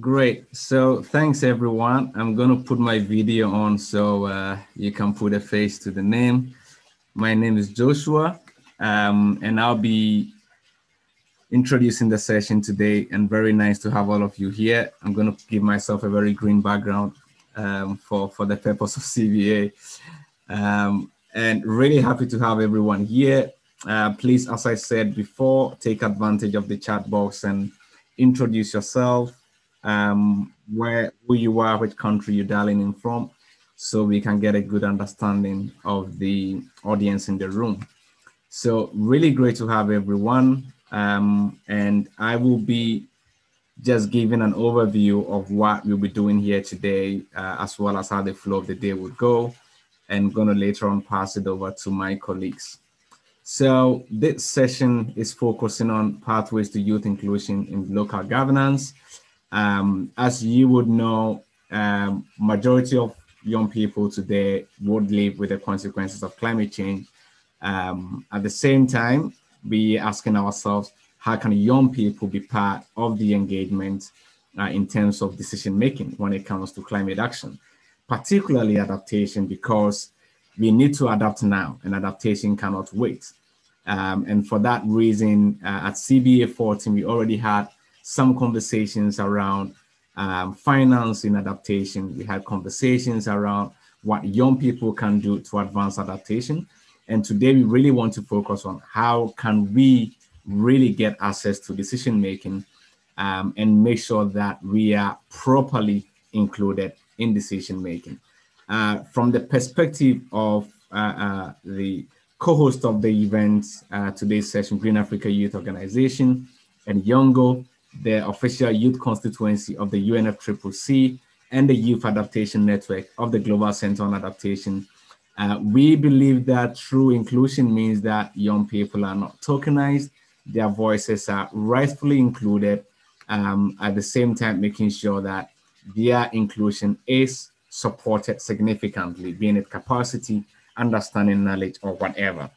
Great. So thanks everyone. I'm going to put my video on so uh, you can put a face to the name. My name is Joshua um, and I'll be introducing the session today and very nice to have all of you here. I'm going to give myself a very green background um, for, for the purpose of CBA. Um, and really happy to have everyone here. Uh, please, as I said before, take advantage of the chat box and introduce yourself, um, where who you are, which country you're dialing in from, so we can get a good understanding of the audience in the room. So really great to have everyone. Um, and I will be just giving an overview of what we'll be doing here today, uh, as well as how the flow of the day would go, and going to later on pass it over to my colleagues. So this session is focusing on pathways to youth inclusion in local governance. Um, as you would know, um, majority of young people today would live with the consequences of climate change. Um, at the same time, be asking ourselves, how can young people be part of the engagement uh, in terms of decision making when it comes to climate action, particularly adaptation, because we need to adapt now and adaptation cannot wait. Um, and for that reason, uh, at CBA 14, we already had some conversations around um, finance in adaptation. We had conversations around what young people can do to advance adaptation. And today we really want to focus on how can we really get access to decision making um, and make sure that we are properly included in decision making. Uh, from the perspective of uh, uh, the co-host of the event, uh, today's session, Green Africa Youth Organization, and Youngo, the official youth constituency of the UNFCCC and the Youth Adaptation Network of the Global Center on Adaptation uh, we believe that true inclusion means that young people are not tokenized, their voices are rightfully included, um, at the same time making sure that their inclusion is supported significantly, being it capacity, understanding knowledge, or whatever.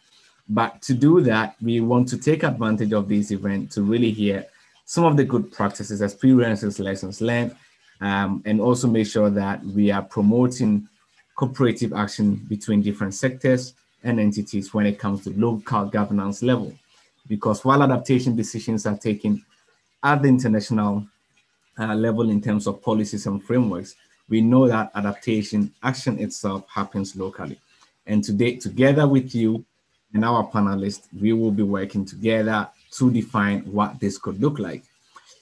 But to do that, we want to take advantage of this event to really hear some of the good practices, experiences, lessons learned, um, and also make sure that we are promoting cooperative action between different sectors and entities when it comes to local governance level. Because while adaptation decisions are taken at the international uh, level in terms of policies and frameworks, we know that adaptation action itself happens locally. And today, together with you and our panelists, we will be working together to define what this could look like.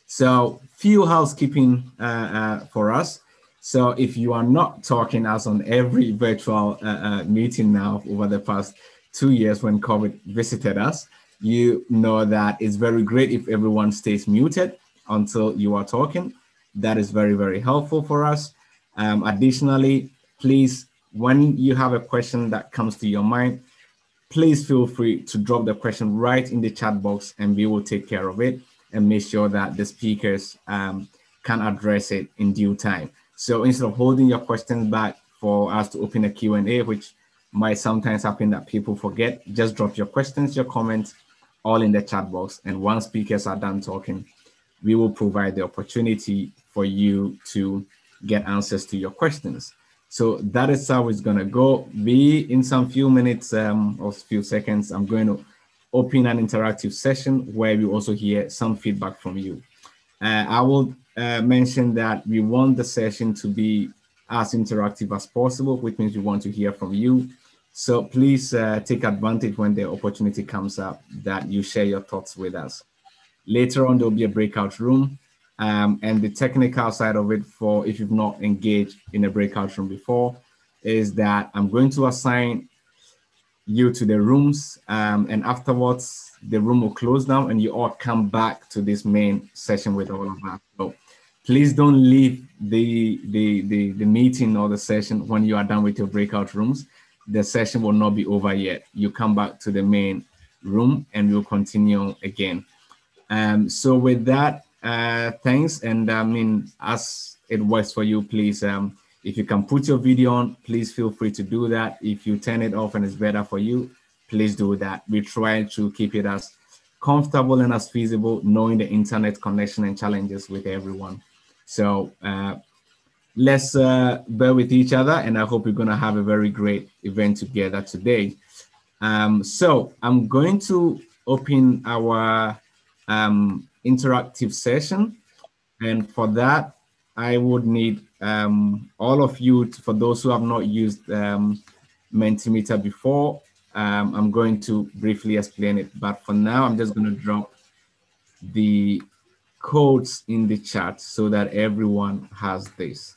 So few housekeeping uh, uh, for us. So if you are not talking us on every virtual uh, uh, meeting now over the past two years when COVID visited us, you know that it's very great if everyone stays muted until you are talking. That is very, very helpful for us. Um, additionally, please, when you have a question that comes to your mind, please feel free to drop the question right in the chat box and we will take care of it and make sure that the speakers um, can address it in due time. So instead of holding your questions back for us to open a Q&A, which might sometimes happen that people forget, just drop your questions, your comments, all in the chat box. And once speakers are done talking, we will provide the opportunity for you to get answers to your questions. So that is how it's gonna go. Be in some few minutes um, or few seconds, I'm going to open an interactive session where we also hear some feedback from you. Uh, I will uh, mentioned that we want the session to be as interactive as possible, which means we want to hear from you. So please uh, take advantage when the opportunity comes up that you share your thoughts with us. Later on, there'll be a breakout room. Um, and the technical side of it for if you've not engaged in a breakout room before is that I'm going to assign you to the rooms um, and afterwards the room will close down and you all come back to this main session with all of us. So please don't leave the, the, the, the meeting or the session when you are done with your breakout rooms. The session will not be over yet. You come back to the main room and we'll continue again. Um, so with that, uh, thanks. And I mean, as it works for you, please, um, if you can put your video on, please feel free to do that. If you turn it off and it's better for you, please do that. We try to keep it as comfortable and as feasible, knowing the internet connection and challenges with everyone. So uh, let's uh, bear with each other, and I hope we're going to have a very great event together today. Um, so I'm going to open our um, interactive session, and for that, I would need um, all of you, to, for those who have not used um, Mentimeter before, um, I'm going to briefly explain it, but for now, I'm just going to drop the codes in the chat so that everyone has this.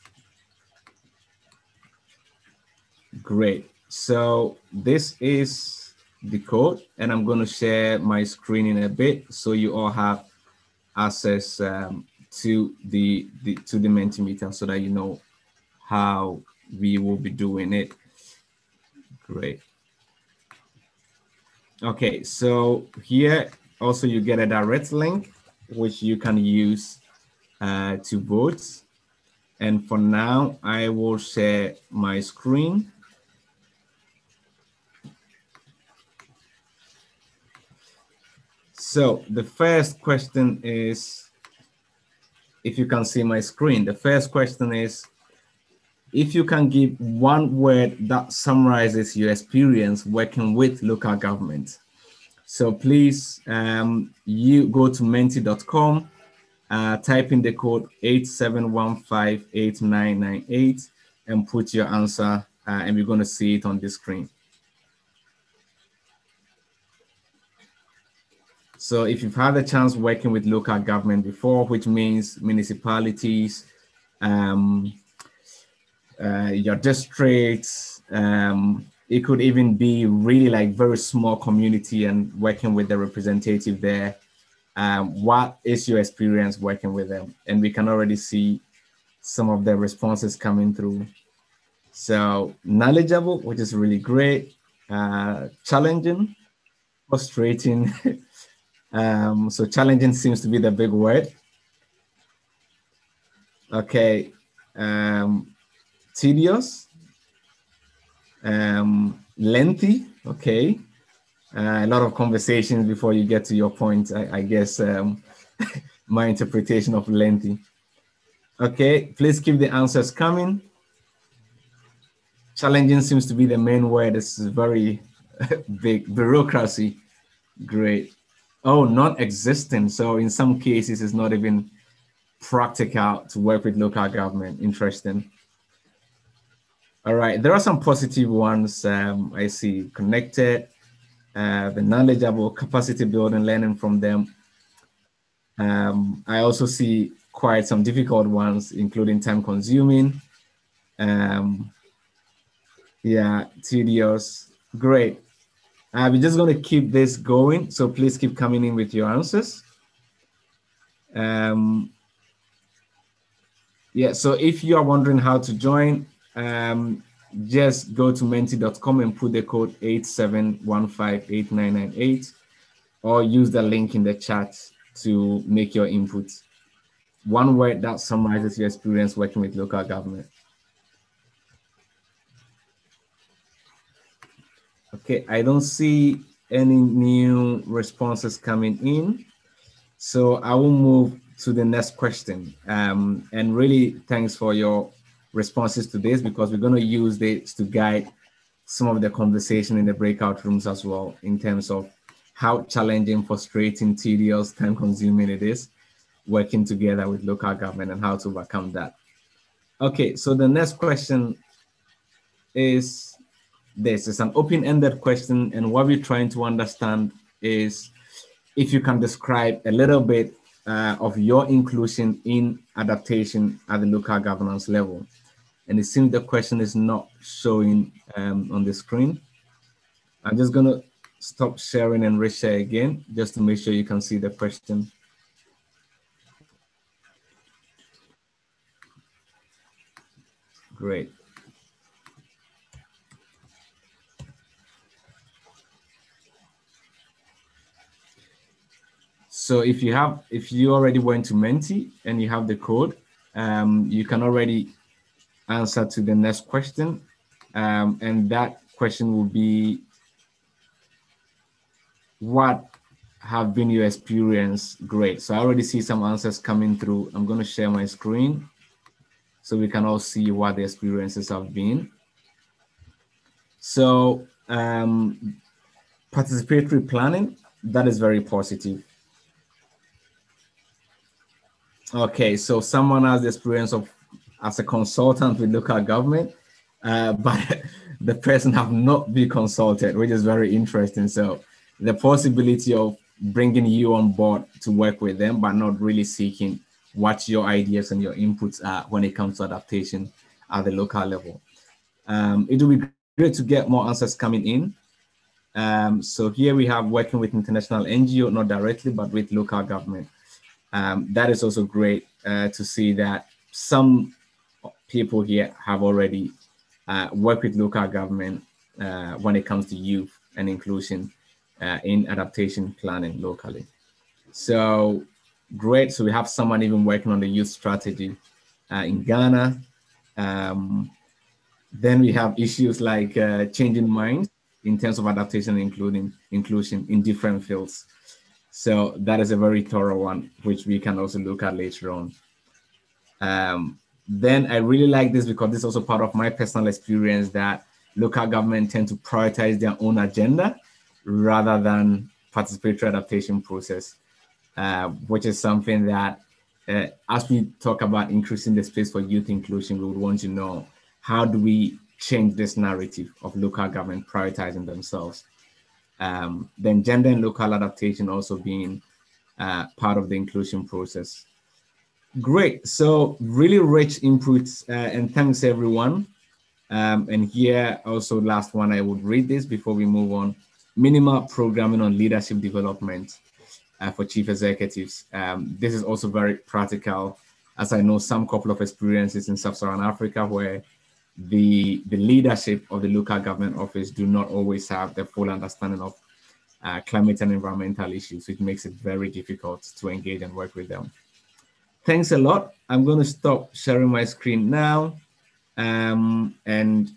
Great. So this is the code, and I'm going to share my screen in a bit so you all have access um, to the, the to the Mentimeter so that you know how we will be doing it. Great. Okay, so here also you get a direct link which you can use uh, to vote. And for now, I will share my screen. So the first question is, if you can see my screen, the first question is, if you can give one word that summarizes your experience working with local government. So please, um, you go to menti.com, uh, type in the code 87158998 and put your answer, uh, and we're going to see it on the screen. So if you've had a chance working with local government before, which means municipalities, um, uh, your districts, um, it could even be really like very small community and working with the representative there. Um, what is your experience working with them? And we can already see some of the responses coming through. So knowledgeable, which is really great, uh, challenging, frustrating, Um, so challenging seems to be the big word. Okay, um, tedious, um, lengthy. Okay, uh, a lot of conversations before you get to your point. I, I guess um, my interpretation of lengthy. Okay, please keep the answers coming. Challenging seems to be the main word. This is very big bureaucracy. Great. Oh, not existent. So in some cases, it's not even practical to work with local government. Interesting. All right, there are some positive ones. Um, I see connected, uh, the knowledgeable, capacity building, learning from them. Um, I also see quite some difficult ones, including time consuming. Um, yeah, tedious. Great. Uh, we're just going to keep this going. So please keep coming in with your answers. Um, yeah, so if you are wondering how to join, um, just go to menti.com and put the code 87158998 or use the link in the chat to make your input. One word that summarizes your experience working with local government. Okay, I don't see any new responses coming in. So I will move to the next question. Um, and really thanks for your responses to this because we're going to use this to guide some of the conversation in the breakout rooms as well in terms of how challenging, frustrating, tedious, time consuming it is working together with local government and how to overcome that. Okay, so the next question is this is an open-ended question and what we're trying to understand is if you can describe a little bit uh, of your inclusion in adaptation at the local governance level. And it seems the question is not showing um, on the screen. I'm just gonna stop sharing and reshare again, just to make sure you can see the question. Great. So if you have, if you already went to Menti and you have the code, um, you can already answer to the next question. Um, and that question will be, what have been your experience? Great. So I already see some answers coming through. I'm going to share my screen so we can all see what the experiences have been. So um, participatory planning, that is very positive. Okay, so someone has the experience of as a consultant with local government, uh, but the person have not been consulted, which is very interesting. So the possibility of bringing you on board to work with them, but not really seeking what your ideas and your inputs are when it comes to adaptation at the local level. Um, it will be great to get more answers coming in. Um, so here we have working with international NGO, not directly, but with local government. Um, that is also great uh, to see that some people here have already uh, worked with local government uh, when it comes to youth and inclusion uh, in adaptation planning locally. So great. So we have someone even working on the youth strategy uh, in Ghana. Um, then we have issues like uh, changing minds in terms of adaptation including inclusion in different fields. So that is a very thorough one, which we can also look at later on. Um, then I really like this because this is also part of my personal experience that local government tend to prioritize their own agenda rather than participatory adaptation process, uh, which is something that uh, as we talk about increasing the space for youth inclusion, we would want to know how do we change this narrative of local government prioritizing themselves. Um, then gender and local adaptation also being uh, part of the inclusion process. Great, so really rich inputs uh, and thanks everyone. Um, and here also last one, I would read this before we move on. Minimal programming on leadership development uh, for chief executives. Um, this is also very practical as I know some couple of experiences in sub-Saharan Africa where the, the leadership of the local government office do not always have the full understanding of uh, climate and environmental issues, which makes it very difficult to engage and work with them. Thanks a lot. I'm going to stop sharing my screen now. Um, and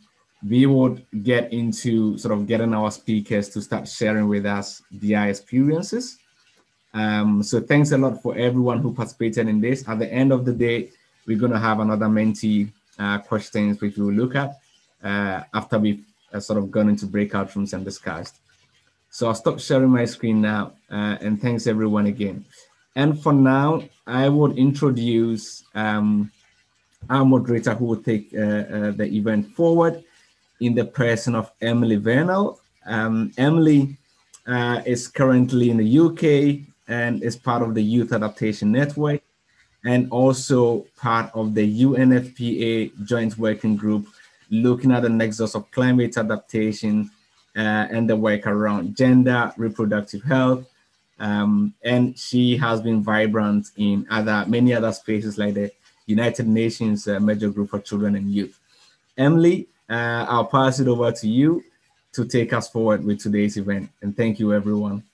we would get into sort of getting our speakers to start sharing with us their experiences. Um, so thanks a lot for everyone who participated in this. At the end of the day, we're going to have another Menti uh, questions which we will look at uh, after we've uh, sort of gone into breakout rooms and discussed. So I'll stop sharing my screen now uh, and thanks everyone again. And for now, I would introduce um, our moderator who will take uh, uh, the event forward in the person of Emily Vernal. Um, Emily is currently in the UK and is part of the Youth Adaptation Network and also part of the UNFPA Joint Working Group looking at the nexus of climate adaptation uh, and the work around gender, reproductive health. Um, and she has been vibrant in other many other spaces like the United Nations uh, Major Group for Children and Youth. Emily, uh, I'll pass it over to you to take us forward with today's event. And thank you, everyone.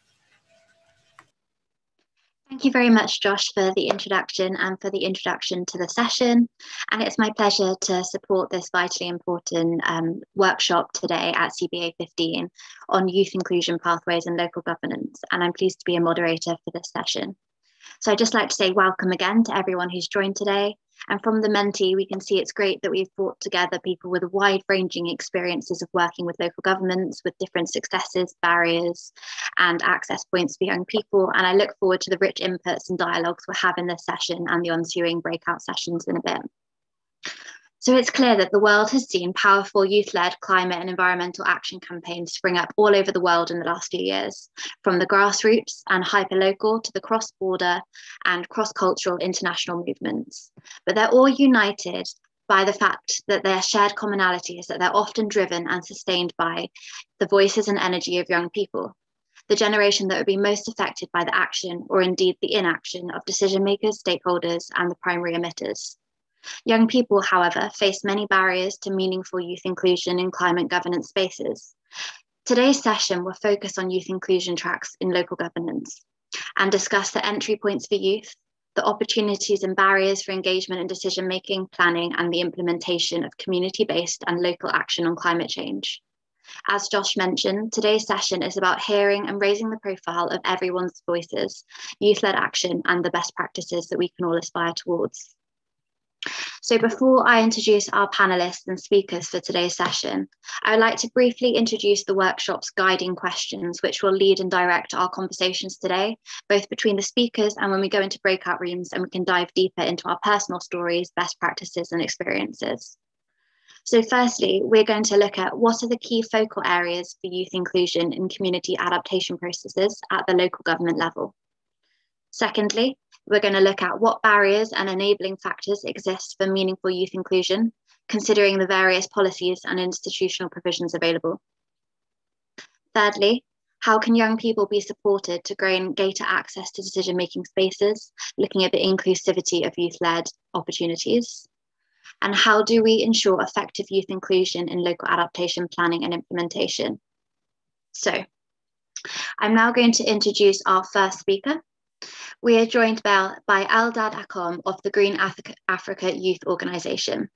Thank you very much, Josh, for the introduction and for the introduction to the session. And it's my pleasure to support this vitally important um, workshop today at CBA 15 on youth inclusion pathways and local governance. And I'm pleased to be a moderator for this session. So I'd just like to say welcome again to everyone who's joined today. And from the Menti, we can see it's great that we've brought together people with wide ranging experiences of working with local governments with different successes, barriers, and access points for young people. And I look forward to the rich inputs and dialogues we'll have in this session and the ensuing breakout sessions in a bit. So it's clear that the world has seen powerful youth led climate and environmental action campaigns spring up all over the world in the last few years, from the grassroots and hyperlocal to the cross border and cross cultural international movements. But they're all united by the fact that their shared commonality is that they're often driven and sustained by the voices and energy of young people, the generation that would be most affected by the action or indeed the inaction of decision makers, stakeholders, and the primary emitters. Young people, however, face many barriers to meaningful youth inclusion in climate governance spaces. Today's session will focus on youth inclusion tracks in local governance and discuss the entry points for youth, the opportunities and barriers for engagement in decision making, planning, and the implementation of community based and local action on climate change. As Josh mentioned, today's session is about hearing and raising the profile of everyone's voices, youth-led action and the best practices that we can all aspire towards. So before I introduce our panelists and speakers for today's session, I would like to briefly introduce the workshop's guiding questions, which will lead and direct our conversations today, both between the speakers and when we go into breakout rooms and we can dive deeper into our personal stories, best practices and experiences. So firstly, we're going to look at what are the key focal areas for youth inclusion in community adaptation processes at the local government level. Secondly, we're going to look at what barriers and enabling factors exist for meaningful youth inclusion, considering the various policies and institutional provisions available. Thirdly, how can young people be supported to gain greater access to decision-making spaces, looking at the inclusivity of youth-led opportunities? And how do we ensure effective youth inclusion in local adaptation planning and implementation? So I'm now going to introduce our first speaker, we are joined by, by Eldad Akom of the Green Africa, Africa Youth Organization.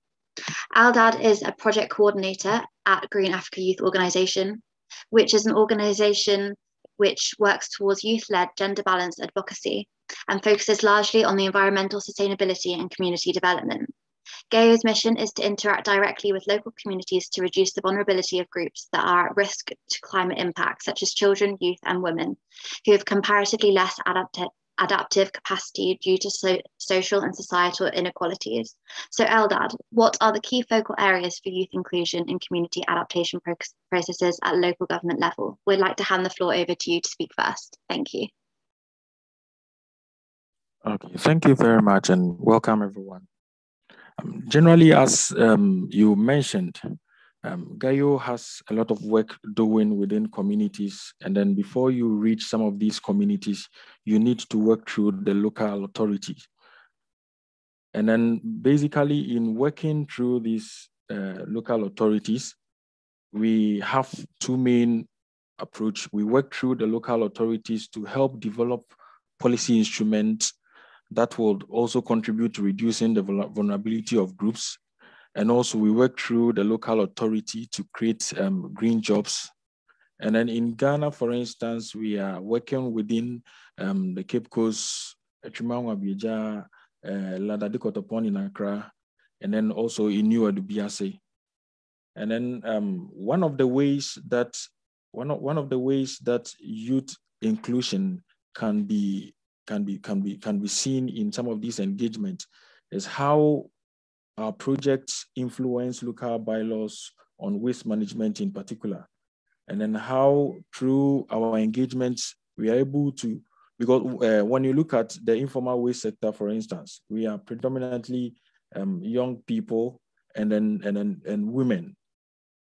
Eldad is a project coordinator at Green Africa Youth Organization, which is an organization which works towards youth-led gender balance advocacy and focuses largely on the environmental sustainability and community development. GAYO's mission is to interact directly with local communities to reduce the vulnerability of groups that are at risk to climate impact, such as children, youth, and women, who have comparatively less adaptive adaptive capacity due to so social and societal inequalities. So Eldad, what are the key focal areas for youth inclusion and community adaptation pro processes at local government level? We'd like to hand the floor over to you to speak first. Thank you. Okay, thank you very much and welcome everyone. Um, generally, as um, you mentioned, um, has a lot of work doing within communities. And then before you reach some of these communities, you need to work through the local authorities. And then basically in working through these uh, local authorities, we have two main approach. We work through the local authorities to help develop policy instruments that will also contribute to reducing the vulnerability of groups. And also we work through the local authority to create um, green jobs. And then in Ghana, for instance, we are working within um, the Cape Coast, Echimangwa Bija, uh, La Dadekotopon in Accra, and then also in New Adubiase. And then um, one of the ways that one of, one of the ways that youth inclusion can be can be can be can be seen in some of these engagements is how our projects influence local bylaws on waste management in particular, and then how through our engagements we are able to because uh, when you look at the informal waste sector, for instance, we are predominantly um, young people and then and then and women.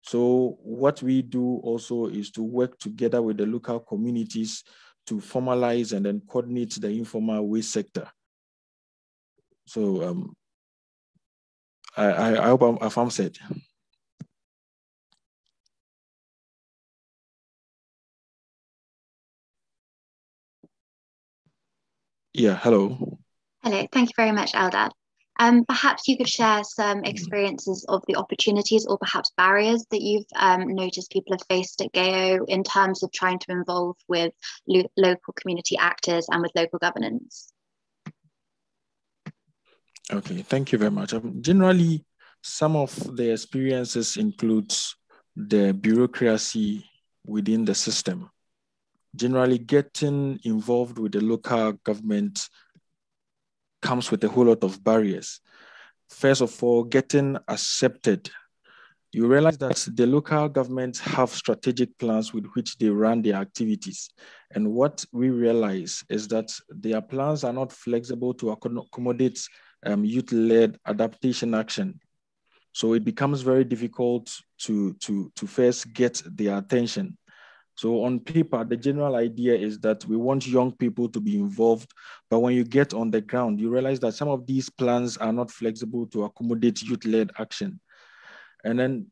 So what we do also is to work together with the local communities to formalize and then coordinate the informal waste sector. So um, I, I, hope I'm, I'm said. Yeah, hello. Hello, thank you very much, Eldad. Um, perhaps you could share some experiences of the opportunities or perhaps barriers that you've um, noticed people have faced at GAYO in terms of trying to involve with lo local community actors and with local governance. Okay, thank you very much. Um, generally, some of the experiences include the bureaucracy within the system. Generally, getting involved with the local government comes with a whole lot of barriers. First of all, getting accepted. You realize that the local governments have strategic plans with which they run their activities. And what we realize is that their plans are not flexible to accommodate um, youth-led adaptation action. So it becomes very difficult to, to, to first get their attention. So on paper, the general idea is that we want young people to be involved, but when you get on the ground, you realize that some of these plans are not flexible to accommodate youth-led action. And then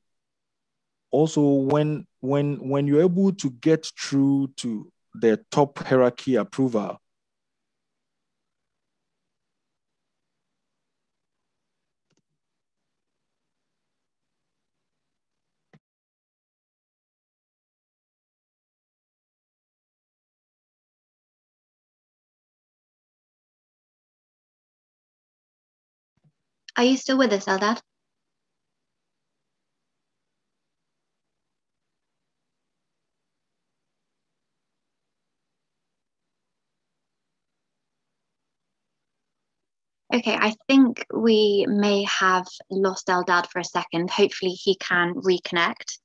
also when, when, when you're able to get through to the top hierarchy approval, Are you still with us, Eldad? Okay, I think we may have lost Eldad for a second. Hopefully, he can reconnect.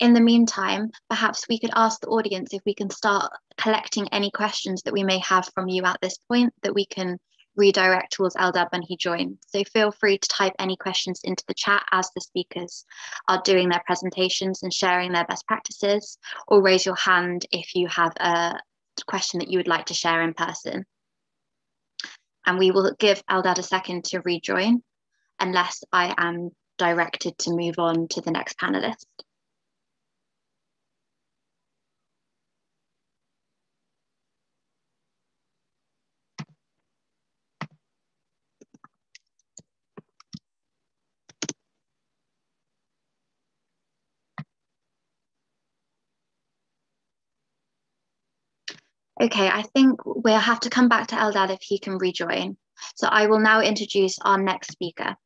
In the meantime, perhaps we could ask the audience if we can start collecting any questions that we may have from you at this point that we can redirect towards Eldad when he joins. So feel free to type any questions into the chat as the speakers are doing their presentations and sharing their best practices, or raise your hand if you have a question that you would like to share in person and we will give Eldad a second to rejoin unless I am directed to move on to the next panelist. Okay, I think we'll have to come back to Eldad if he can rejoin. So I will now introduce our next speaker.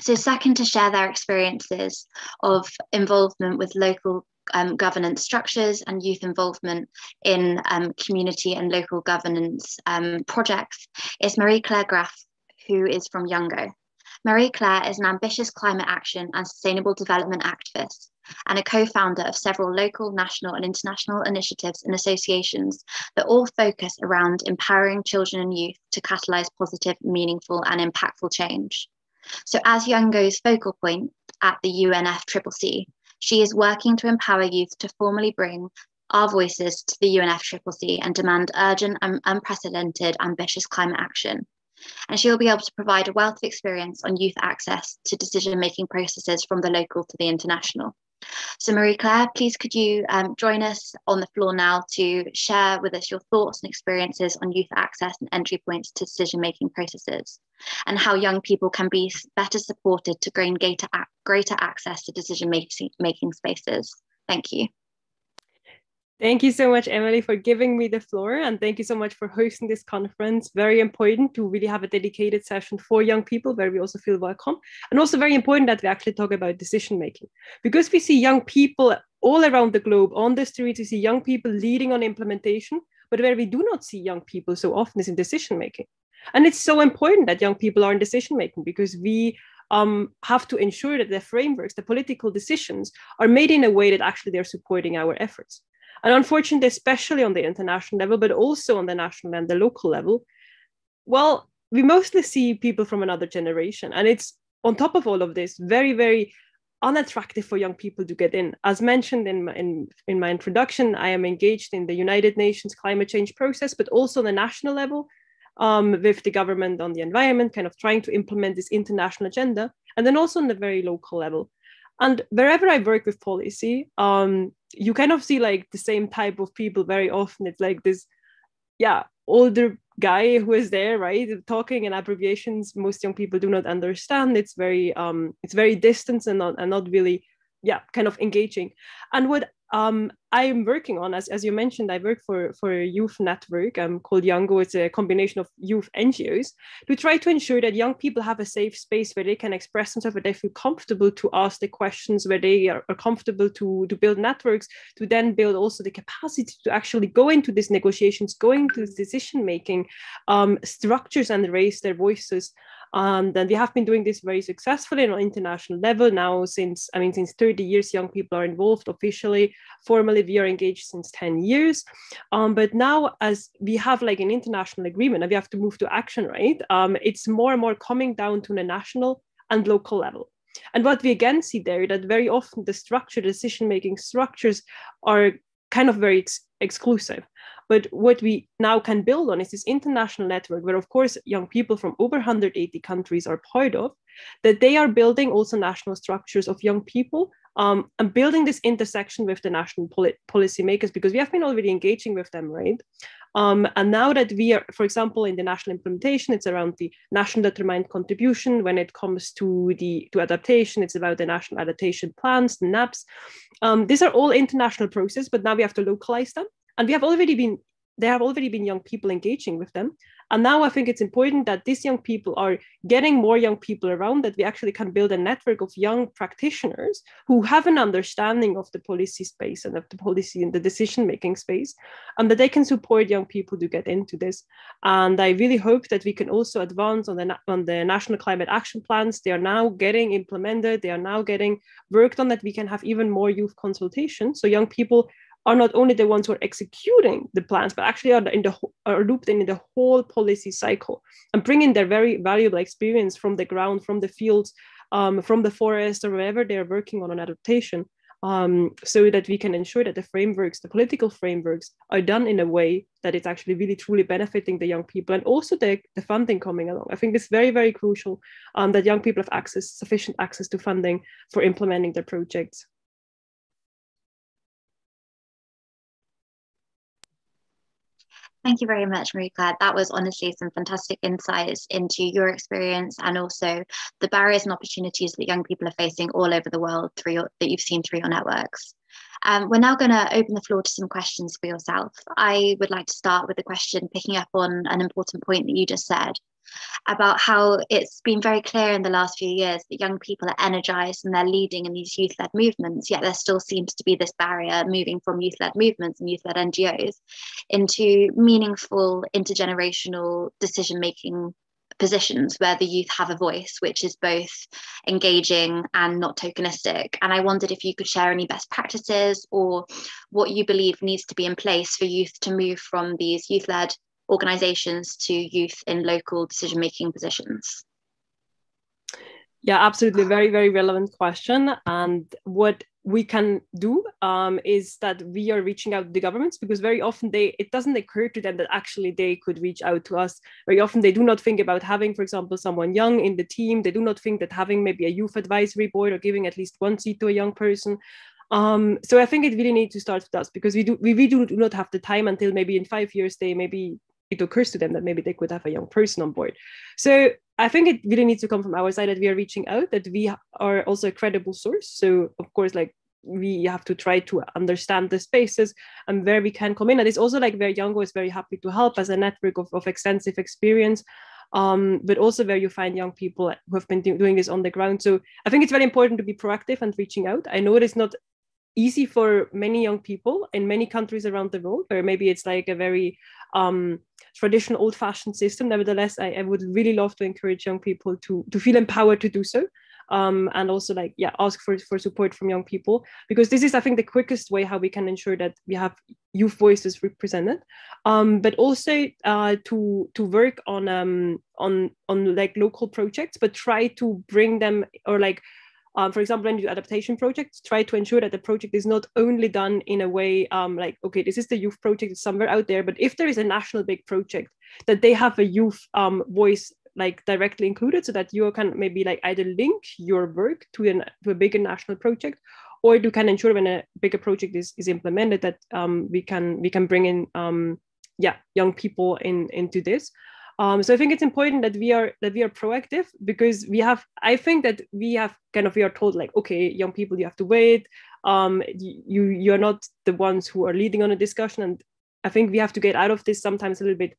So second to share their experiences of involvement with local um, governance structures and youth involvement in um, community and local governance um, projects is Marie-Claire Graf, who is from Youngo. Marie-Claire is an ambitious climate action and sustainable development activist and a co-founder of several local, national and international initiatives and associations that all focus around empowering children and youth to catalyse positive, meaningful and impactful change. So as Youngo's focal point at the UNFCCC, she is working to empower youth to formally bring our voices to the UNFCCC and demand urgent and unprecedented ambitious climate action and she'll be able to provide a wealth of experience on youth access to decision making processes from the local to the international. So Marie-Claire, please could you um, join us on the floor now to share with us your thoughts and experiences on youth access and entry points to decision-making processes and how young people can be better supported to gain greater, greater access to decision-making spaces. Thank you. Thank you so much, Emily, for giving me the floor. And thank you so much for hosting this conference. Very important to really have a dedicated session for young people where we also feel welcome. And also very important that we actually talk about decision making. Because we see young people all around the globe on the streets, we see young people leading on implementation, but where we do not see young people so often is in decision making. And it's so important that young people are in decision making because we um, have to ensure that the frameworks, the political decisions are made in a way that actually they're supporting our efforts. And unfortunately, especially on the international level, but also on the national and the local level, well, we mostly see people from another generation. And it's on top of all of this, very, very unattractive for young people to get in. As mentioned in my, in, in my introduction, I am engaged in the United Nations climate change process, but also on the national level um, with the government on the environment, kind of trying to implement this international agenda, and then also on the very local level. And wherever I work with policy, um, you kind of see like the same type of people very often. It's like this, yeah, older guy who is there, right, talking in abbreviations most young people do not understand. It's very, um, it's very distant and not and not really, yeah, kind of engaging. And what um, I am working on, as, as you mentioned, I work for, for a youth network um, called Youngo. It's a combination of youth NGOs to try to ensure that young people have a safe space where they can express themselves, where they feel comfortable to ask the questions, where they are, are comfortable to, to build networks, to then build also the capacity to actually go into these negotiations, go into decision making um, structures and raise their voices. Um, and we have been doing this very successfully on international level now since, I mean, since 30 years, young people are involved officially. Formally, we are engaged since 10 years. Um, but now as we have like an international agreement and we have to move to action, right? Um, it's more and more coming down to the national and local level. And what we again see there that very often the structure, decision-making structures are kind of very ex exclusive. But what we now can build on is this international network where, of course, young people from over 180 countries are part of, that they are building also national structures of young people um, and building this intersection with the national poli- policymakers because we have been already engaging with them, right? Um, and now that we are, for example, in the national implementation, it's around the national determined contribution. When it comes to the to adaptation, it's about the national adaptation plans, the NAPs. Um, these are all international processes, but now we have to localize them. And we have already been there have already been young people engaging with them and now I think it's important that these young people are getting more young people around, that we actually can build a network of young practitioners who have an understanding of the policy space and of the policy and the decision making space, and that they can support young people to get into this. And I really hope that we can also advance on the, on the national climate action plans. They are now getting implemented, they are now getting worked on, that we can have even more youth consultation. So young people are not only the ones who are executing the plans, but actually are in the are looped in, the whole policy cycle and bringing their very valuable experience from the ground, from the fields, um, from the forest, or wherever they are working on an adaptation, um, so that we can ensure that the frameworks, the political frameworks, are done in a way that it's actually really truly benefiting the young people and also the, the funding coming along. I think it's very, very crucial um, that young people have access, sufficient access to funding for implementing their projects. Thank you very much, Marie Claire. That was honestly some fantastic insights into your experience and also the barriers and opportunities that young people are facing all over the world through your, that you've seen through your networks. Um, we're now going to open the floor to some questions for yourself. I would like to start with a question picking up on an important point that you just said about how it's been very clear in the last few years that young people are energized and they're leading in these youth led movements, yet there still seems to be this barrier moving from youth led movements and youth led NGOs into meaningful intergenerational decision making positions where the youth have a voice, which is both engaging and not tokenistic. And I wondered if you could share any best practices or what you believe needs to be in place for youth to move from these youth led organizations to youth in local decision making positions? Yeah, absolutely. Very, very relevant question. And what we can do um, is that we are reaching out to the governments because very often they it doesn't occur to them that actually they could reach out to us. Very often they do not think about having, for example, someone young in the team. They do not think that having maybe a youth advisory board or giving at least one seat to a young person um, so I think it really needs to start with us because we do we, we do not have the time until maybe in five years they maybe it occurs to them that maybe they could have a young person on board. So I think it really needs to come from our side that we are reaching out, that we are also a credible source. So of course, like we have to try to understand the spaces and where we can come in. And it's also like where Youngo is very happy to help as a network of, of extensive experience. Um, but also where you find young people who have been do- doing this on the ground. So I think it's very important to be proactive and reaching out. I know it is not easy for many young people in many countries around the world where maybe it's like a very um, traditional old fashioned system. Nevertheless I, I, would really love to encourage young people to to feel empowered to do so um, and also like yeah ask for, for support from young people because this is i think the quickest way how we can ensure that we have youth voices represented. Um, but also uh, to to work on um, on on like local projects but try to bring them or like um, for example, when you do adaptation projects, try to ensure that the project is not only done in a way um, like, okay, this is the youth project somewhere out there, but if there is a national big project, that they have a youth um, voice like directly included so that you can maybe like either link your work to, an, to a bigger national project or you can ensure when a bigger project is, is implemented that um, we can we can bring in um, yeah young people in into this um, so I think it's important that we are that we are proactive because we have. I think that we have kind of we are told like, okay, young people, you have to wait. Um, you you're not the ones who are leading on a discussion, and I think we have to get out of this sometimes a little bit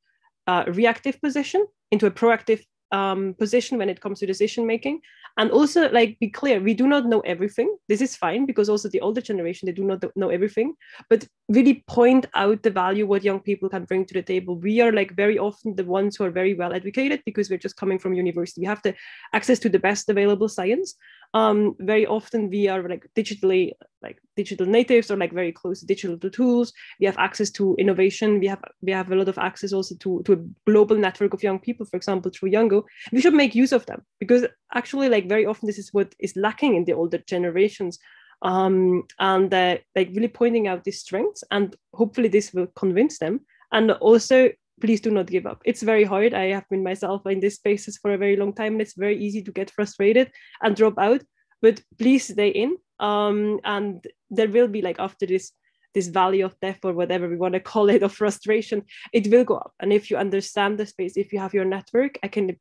uh, reactive position into a proactive um, position when it comes to decision making and also like be clear we do not know everything. This is fine because also the older generation they do not know everything. But really point out the value what young people can bring to the table. We are like very often the ones who are very well educated because we're just coming from university. We have the access to the best available science um, very often we are like digitally like digital natives or like very close to digital tools. We have access to innovation. We have we have a lot of access also to, to a global network of young people for example through youngo we should make use of them because actually like very often this is what is lacking in the older generations. Um, and uh, like really pointing out these strengths and hopefully this will convince them. And also please do not give up. It's very hard. I have been myself in these spaces for a very long time, and it's very easy to get frustrated and drop out. But please stay in. Um, and there will be like after this this valley of death or whatever we want to call it of frustration, it will go up. And if you understand the space, if you have your network, I can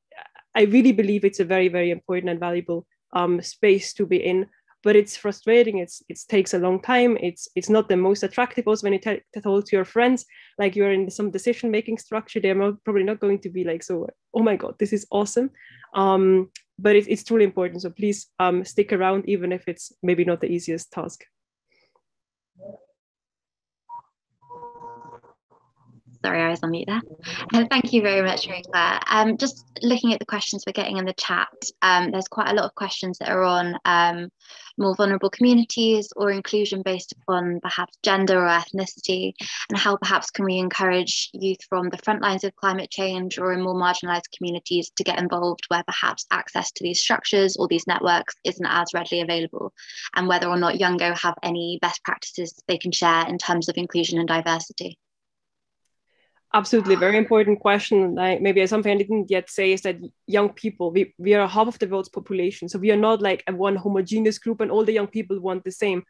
I really believe it's a very, very important and valuable um, space to be in but it's frustrating. It's it takes a long time. It's it's not the most attractive. Also, when you tell, to your friends like you're in some decision making structure, they're probably not going to be like so. Oh my god, this is awesome. Um, but it, it's truly important. So please um, stick around, even if it's maybe not the easiest task. Sorry, I was on mute there. Uh, thank you very much, Marie-Claire. Um, just looking at the questions we're getting in the chat, um, there's quite a lot of questions that are on um, more vulnerable communities or inclusion based upon perhaps gender or ethnicity, and how perhaps can we encourage youth from the front lines of climate change or in more marginalized communities to get involved where perhaps access to these structures or these networks isn't as readily available, and whether or not Youngo have any best practices they can share in terms of inclusion and diversity absolutely very important question. Like maybe something i didn't yet say is that young people we, we are half of the world's population. So we are not like a one homogeneous group and all the young people want the same.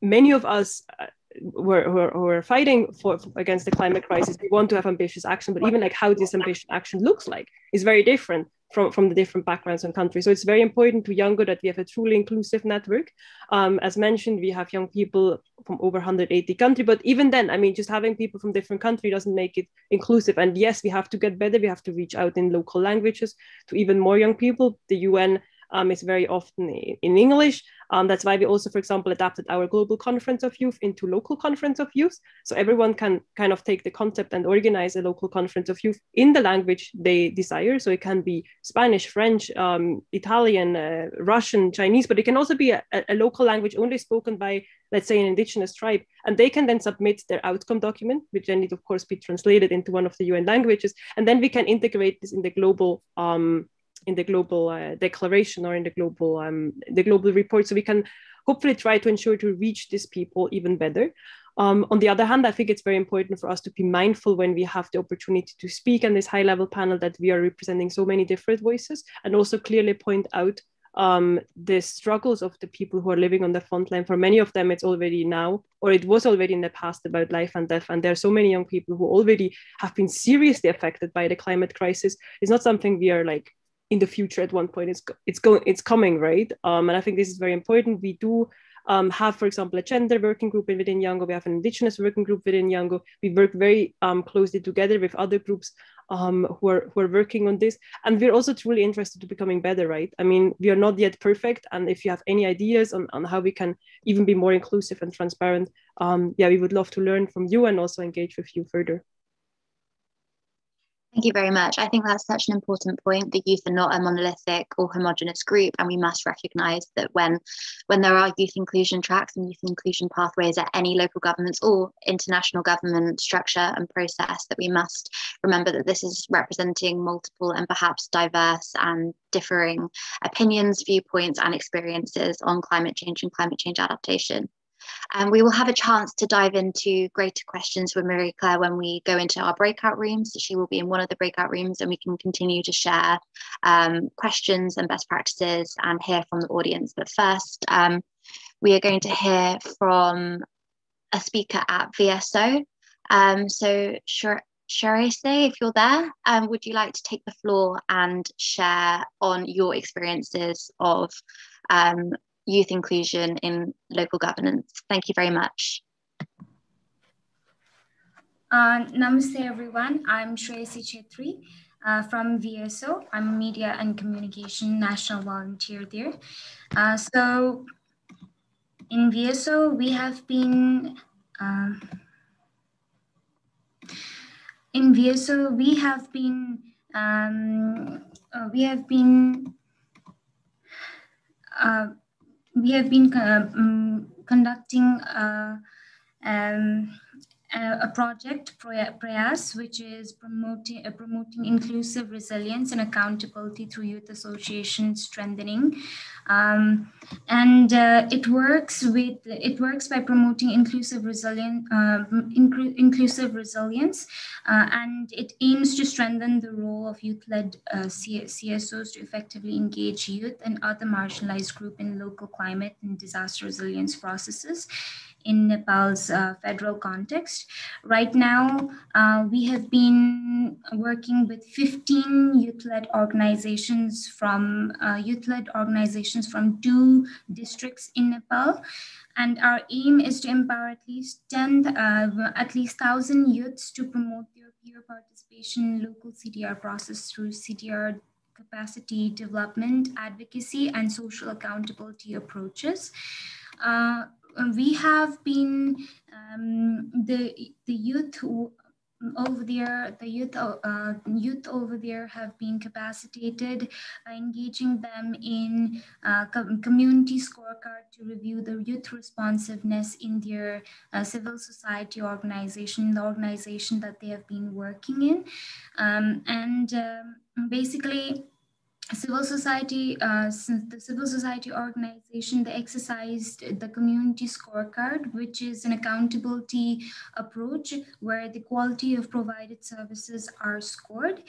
Many of us uh, uh, were, were, were fighting for, for, against the climate crisis we want to have ambitious action but even like how this ambitious action looks like is very different from, from the different backgrounds and countries. So it's very important to Youngo that we have a truly inclusive network. Um, as mentioned, we have young people from over 180 countries, but even then, I mean, just having people from different countries doesn't make it inclusive. And yes, we have to get better. We have to reach out in local languages to even more young people. The UN um, is very often in English. Um, that's why we also, for example, adapted our global conference of youth into local conference of youth. So everyone can kind of take the concept and organize a local conference of youth in the language they desire. So it can be Spanish, French, um, Italian, uh, Russian, Chinese, but it can also be a, a local language only spoken by, let's say, an indigenous tribe. And they can then submit their outcome document, which then need, of course, be translated into one of the UN languages. And then we can integrate this in the global um, in the global uh, declaration or in the global um, the global report so we can hopefully try to ensure to reach these people even better um, on the other hand, I think it's very important for us to be mindful when we have the opportunity to speak on this high level panel that we are representing so many different voices and also clearly point out um, the struggles of the people who are living on the front line. For many of them, it's already now, or it was already in the past about life and death. And there are so many young people who already have been seriously affected by the climate crisis. It's not something we are like in the future at one point. It's it's going it's coming right? Um, and i think this is very important. We do um, have for example a gender working group within Youngo we have an indigenous working group within Youngo we work very um, closely together with other groups um, who are who are working on this. And we're also truly interested to becoming better right? I mean we are not yet perfect. And if you have any ideas on, on how we can even be more inclusive and transparent um, yeah we would love to learn from you and also engage with you further Thank you very much. I think that's such an important point. The youth are not a monolithic or homogenous group, and we must recognise that when, when there are youth inclusion tracks and youth inclusion pathways at any local governments or international government structure and process, that we must remember that this is representing multiple and perhaps diverse and differing opinions, viewpoints, and experiences on climate change and climate change adaptation. And we will have a chance to dive into greater questions with Marie Claire when we go into our breakout rooms. She will be in one of the breakout rooms and we can continue to share um, questions and best practices and hear from the audience. But first, um, we are going to hear from a speaker at VSO. Um, so. Sharese, if you're there, um, would you like to take the floor and share on your experiences of um, youth inclusion in local governance. Thank you very much. Uh, namaste everyone, I'm Shreyasi Chetri uh, from VSO. I'm Media and Communication National Volunteer there. Uh, so in VSO, we have been, um, in VSO, we have been, um, uh, we have been uh, we have been uh, um, conducting uh, um, a project, Prayas, which is promoting, uh, promoting inclusive resilience and accountability through youth association strengthening. Um, and uh, it works with, it works by promoting inclusive, resilient, inclu inclusive resilience, uh, and it aims to strengthen the role of youth-led uh, CSOs to effectively engage youth and other marginalized group in local climate and disaster resilience processes in Nepal's uh, federal context. Right now, uh, we have been working with 15 youth-led organizations from uh, youth-led organizations from two districts in Nepal. And our aim is to empower at least 10, uh, at least 1,000 youths to promote their peer participation local CDR process through CDR capacity development, advocacy, and social accountability approaches. Uh, we have been um, the the youth over there, the youth uh, youth over there have been capacitated, uh, engaging them in uh, community scorecard to review the youth responsiveness in their uh, civil society organization, the organization that they have been working in, um, and um, basically civil society, uh, the civil society organization, they exercised the community scorecard, which is an accountability approach where the quality of provided services are scored.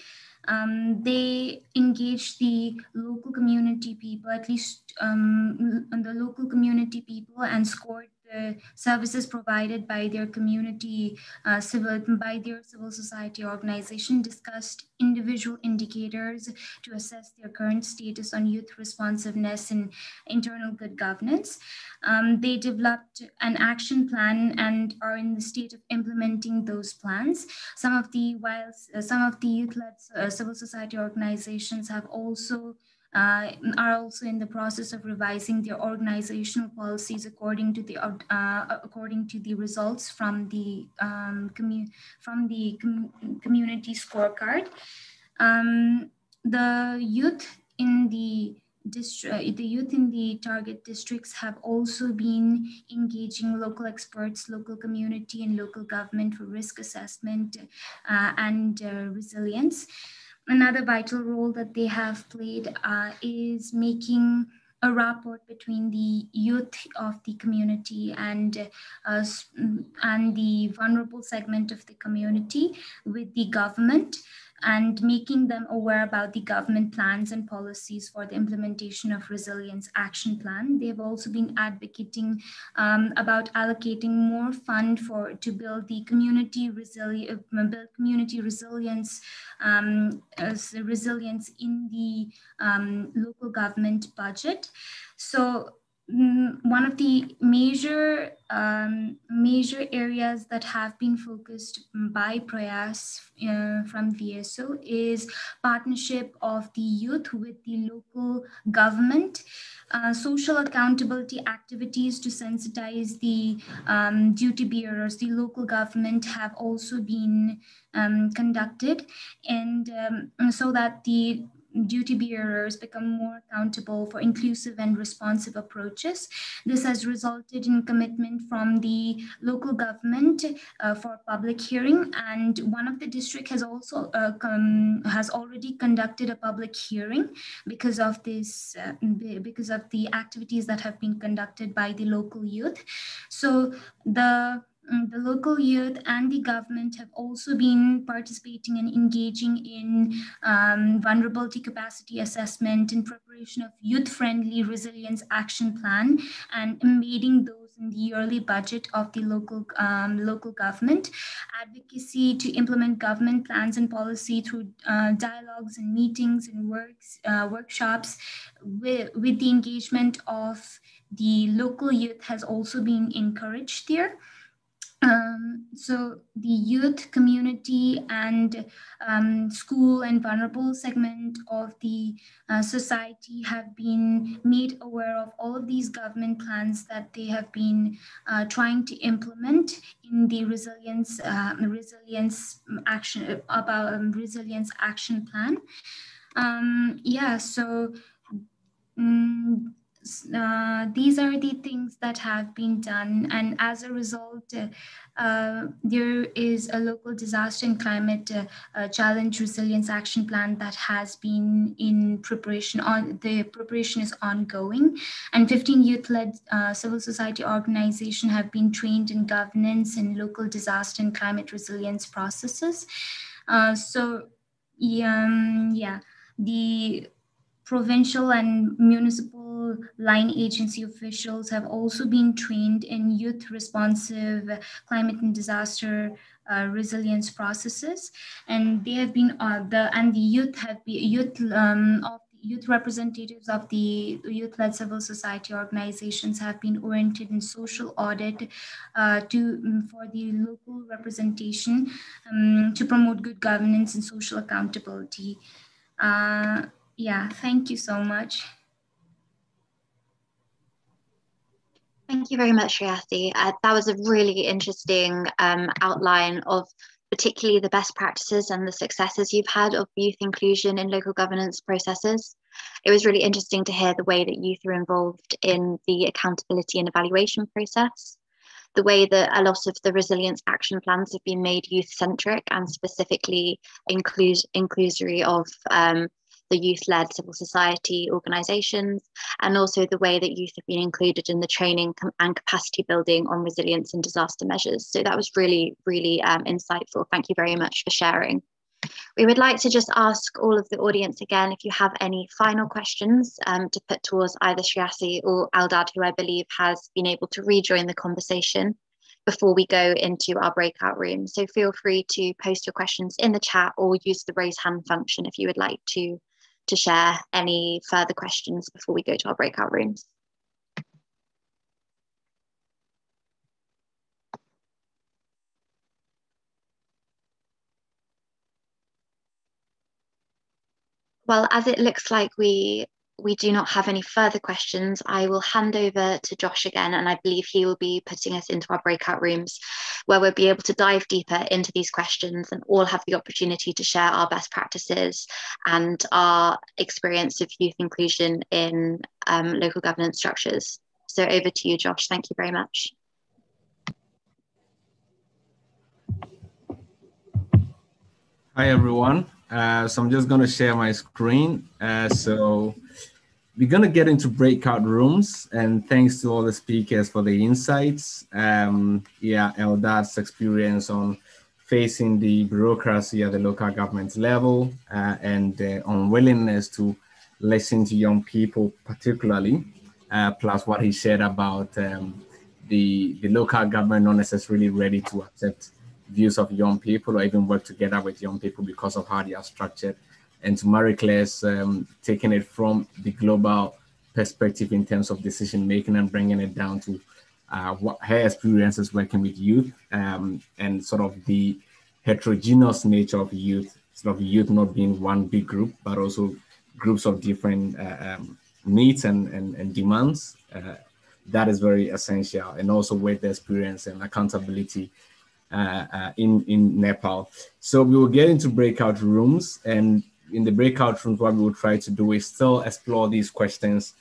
Um, they engage the local community people, at least um, the local community people, and scored the services provided by their community uh, civil by their civil society organization discussed individual indicators to assess their current status on youth responsiveness and internal good governance. Um, they developed an action plan and are in the state of implementing those plans. Some of the while uh, some of the youth-led uh, civil society organizations have also uh, are also in the process of revising their organizational policies according to the uh, according to the results from the um, commu from the com community scorecard. Um, the youth in the district, uh, the youth in the target districts have also been engaging local experts, local community, and local government for risk assessment uh, and uh, resilience another vital role that they have played uh, is making a rapport between the youth of the community and uh, and the vulnerable segment of the community with the government and making them aware about the government plans and policies for the implementation of resilience action plan. They have also been advocating um, about allocating more fund for to build the community resilience, uh, build community resilience, um, resilience in the um, local government budget. So one of the major um, major areas that have been focused by Prayas uh, from VSO is partnership of the youth with the local government, uh, social accountability activities to sensitize the um, duty bearers, the local government have also been um, conducted, and um, so that the duty bearers become more accountable for inclusive and responsive approaches. This has resulted in commitment from the local government uh, for public hearing, and one of the district has also uh, has already conducted a public hearing because of this uh, because of the activities that have been conducted by the local youth. So the the local youth and the government have also been participating and engaging in um, vulnerability capacity assessment in preparation of youth-friendly resilience action plan and embedding those in the yearly budget of the local um, local government, advocacy to implement government plans and policy through uh, dialogues and meetings and works uh, workshops with, with the engagement of the local youth has also been encouraged there. Um, so the youth community and um, school and vulnerable segment of the uh, society have been made aware of all of these government plans that they have been uh, trying to implement in the resilience uh, resilience action about um, resilience action plan. Um, yeah, so. Um, uh, these are the things that have been done. And as a result, uh, there is a local disaster and climate uh, uh, challenge resilience action plan that has been in preparation on the preparation is ongoing. And 15 youth-led uh, civil society organizations have been trained in governance and local disaster and climate resilience processes. Uh, so yeah, um, yeah, the provincial and municipal line agency officials have also been trained in youth responsive climate and disaster uh, resilience processes, and they have been uh, the and the youth have been youth um, of youth representatives of the youth-led civil society organizations have been oriented in social audit uh, to um, for the local representation um, to promote good governance and social accountability. Uh, yeah, thank you so much. Thank you very much, Shreyasi. Uh, that was a really interesting um, outline of particularly the best practices and the successes you've had of youth inclusion in local governance processes. It was really interesting to hear the way that youth are involved in the accountability and evaluation process, the way that a lot of the resilience action plans have been made youth centric and specifically include inclusory of um, the youth-led civil society organisations, and also the way that youth have been included in the training and capacity building on resilience and disaster measures. So that was really, really um, insightful. Thank you very much for sharing. We would like to just ask all of the audience again if you have any final questions um, to put towards either Shreyasi or Eldad, who I believe has been able to rejoin the conversation before we go into our breakout room. So feel free to post your questions in the chat or use the raise hand function if you would like to to share any further questions before we go to our breakout rooms. Well, as it looks like we we do not have any further questions, I will hand over to Josh again, and I believe he will be putting us into our breakout rooms where we'll be able to dive deeper into these questions and all have the opportunity to share our best practices and our experience of youth inclusion in um, local governance structures. So over to you, Josh. Thank you very much. Hi, everyone. Uh, so I'm just going to share my screen. Uh, so we're going to get into breakout rooms and thanks to all the speakers for the insights. Um, yeah, Eldad's experience on facing the bureaucracy at the local government level uh, and the unwillingness to listen to young people particularly, uh, plus what he said about um, the, the local government not necessarily ready to accept views of young people or even work together with young people because of how they are structured and to Marie Claire's um, taking it from the global perspective in terms of decision making and bringing it down to uh, what her experiences working with youth um, and sort of the heterogeneous nature of youth, sort of youth not being one big group, but also groups of different uh, um, needs and, and, and demands. Uh, that is very essential. And also with the experience and accountability in, in Nepal. So we will get into breakout rooms and in the breakout rooms, what we will try to do is still explore these questions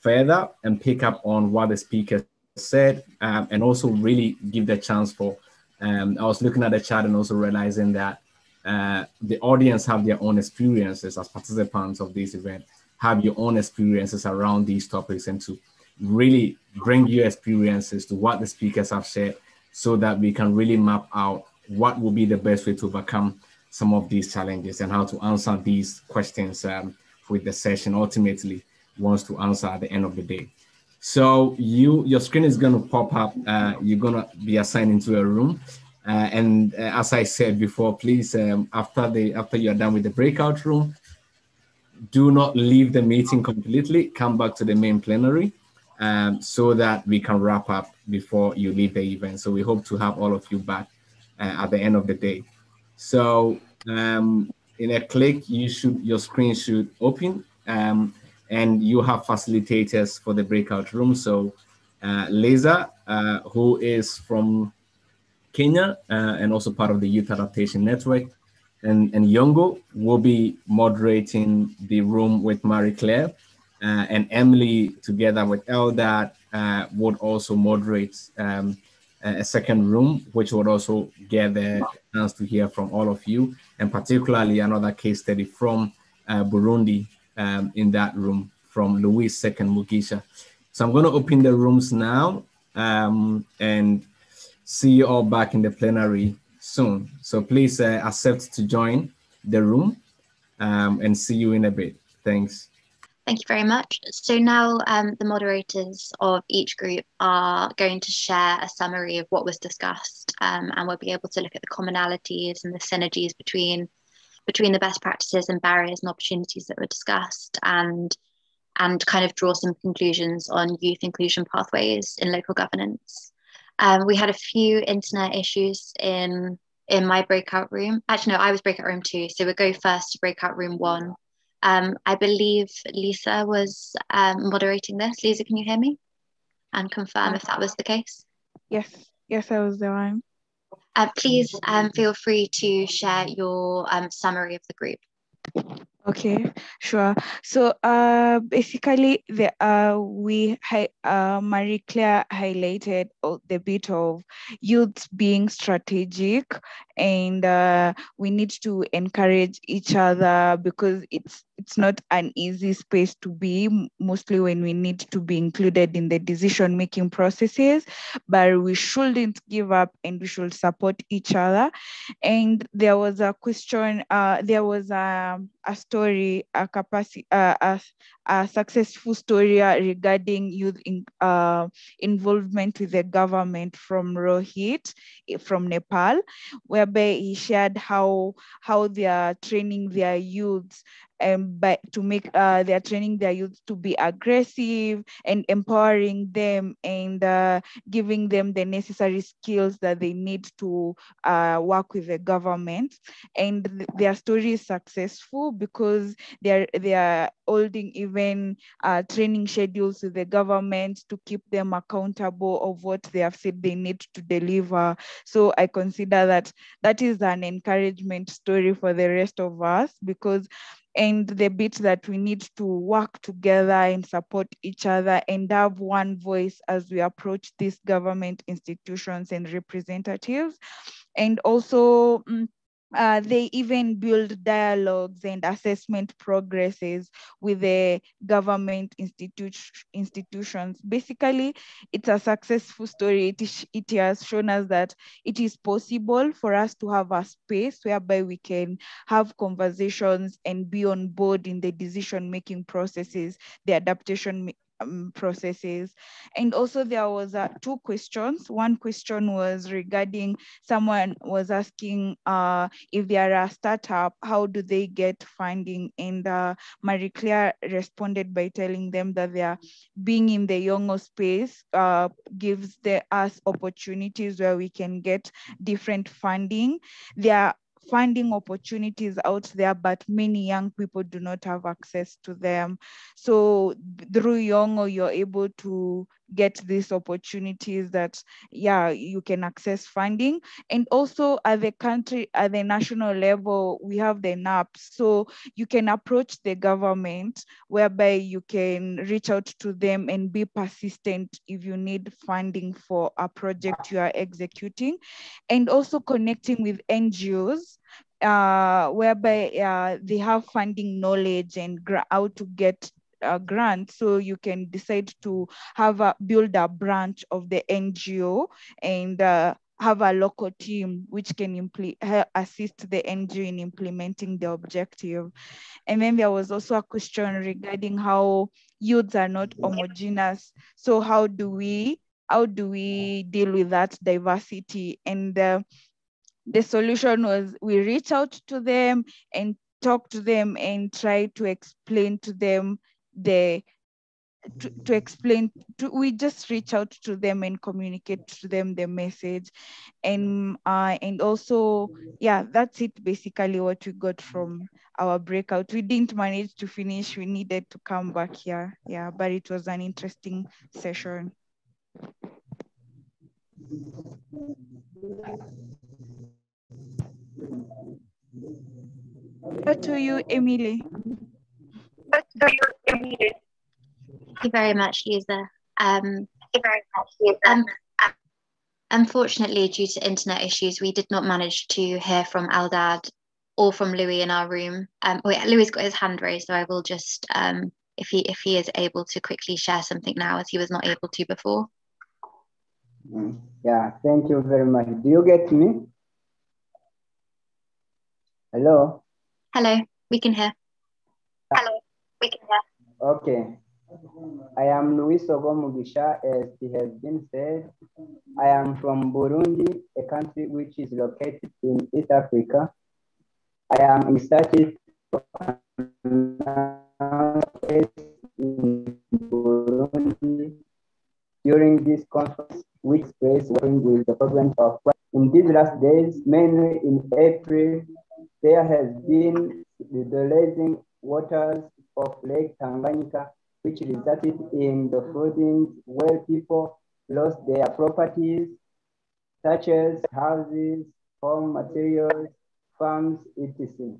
further and pick up on what the speaker said um, and also really give the chance for um, i was looking at the chat and also realizing that uh, the audience have their own experiences as participants of this event have your own experiences around these topics and to really bring your experiences to what the speakers have shared so that we can really map out what will be the best way to overcome some of these challenges and how to answer these questions um, with the session ultimately wants to answer at the end of the day. So you, your screen is going to pop up. Uh, you're going to be assigned into a room. Uh, and uh, as I said before, please, um, after the after you're done with the breakout room, do not leave the meeting completely. Come back to the main plenary um, so that we can wrap up before you leave the event. So we hope to have all of you back uh, at the end of the day. So um, in a click, you should your screen should open, um, and you have facilitators for the breakout room. So uh, uh, who is from Kenya uh, and also part of the Youth Adaptation Network, and, and Youngo will be moderating the room with Marie Claire. Uh, and Emily, together with Eldad, uh, would also moderate um, a second room, which would also get the chance to hear from all of you, and particularly another case study from uh, Burundi um, in that room from Louis Second Mugisha. So I'm going to open the rooms now um, and see you all back in the plenary soon. So please uh, accept to join the room um, and see you in a bit. Thanks. Thank you very much. So now um, the moderators of each group are going to share a summary of what was discussed um, and we'll be able to look at the commonalities and the synergies between between the best practices and barriers and opportunities that were discussed and and kind of draw some conclusions on youth inclusion pathways in local governance. Um, we had a few internet issues in in my breakout room. Actually, no, I was breakout room two. So we'll go first to breakout room one. Um, I believe Lisa was um, moderating this. Lisa, can you hear me? And confirm if that was the case? Yes, yes, I was the one. Uh, please um, feel free to share your um, summary of the group. Okay, sure. So uh, basically, the uh, we uh, Marie Claire highlighted the bit of youth being strategic, and uh, we need to encourage each other because it's it's not an easy space to be, mostly when we need to be included in the decision making processes. But we shouldn't give up, and we should support each other. And there was a question. Uh, there was a a story, a capacity, uh, a, a successful story regarding youth in, uh, involvement with the government from Rohit eh, from Nepal, whereby he shared how how they are training their youths um, but to make uh, are training their youth to be aggressive and empowering them and uh, giving them the necessary skills that they need to uh, work with the government. And th their story is successful because they are they are holding even uh, training schedules with the government to keep them accountable of what they have said they need to deliver. So I consider that that is an encouragement story for the rest of us because and the bit that we need to work together and support each other and have one voice as we approach these government institutions and representatives. And also, mm, uh, they even build dialogues and assessment progresses with the government institu institutions. Basically, it's a successful story. It, it has shown us that it is possible for us to have a space whereby we can have conversations and be on board in the decision-making processes, the adaptation um, processes. And also there was uh, two questions. One question was regarding someone was asking uh, if they are a startup, how do they get funding? And uh, Marie Claire responded by telling them that they are being in the Youngo space uh, gives the, us opportunities where we can get different funding. There are funding opportunities out there, but many young people do not have access to them. So through Youngo, you're able to get these opportunities that, yeah, you can access funding. And also at the country, at the national level, we have the NAPS. So you can approach the government whereby you can reach out to them and be persistent if you need funding for a project you are executing. And also connecting with NGOs uh, whereby uh, they have funding knowledge and how to get a grant so you can decide to have a build a branch of the ngo and uh, have a local team which can assist the NGO in implementing the objective. And then there was also a question regarding how youths are not homogeneous. So how do we how do we deal with that diversity? And uh, the solution was we reach out to them and talk to them and try to explain to them the to, to explain to, we just reach out to them and communicate to them the message. And uh, and also yeah that's it basically what we got from our breakout. We didn't manage to finish. We needed to come back here. Yeah but it was an interesting session. Back to you, Emily. Back to you, Emily. Thank you very much, Lisa. Um, Thank you very much, Lisa. Um, unfortunately, due to internet issues, we did not manage to hear from Eldad or from Louis in our room. Um, wait, Louis got his hand raised, so I will just, um, if he if he is able to quickly share something now, as he was not able to before. Yeah, thank you very much. Do you get me? Hello? Hello, we can hear. Hello, we can hear. Okay. I am Luis Ogomugisha, as it has been said. I am from Burundi, a country which is located in East Africa. I am excited in Burundi during this conference, which place working with the program of in these last days, mainly in April, there has been the rising waters of Lake Tanganyika which resulted in the flooding where people lost their properties, such as houses, home materials, farms, etc.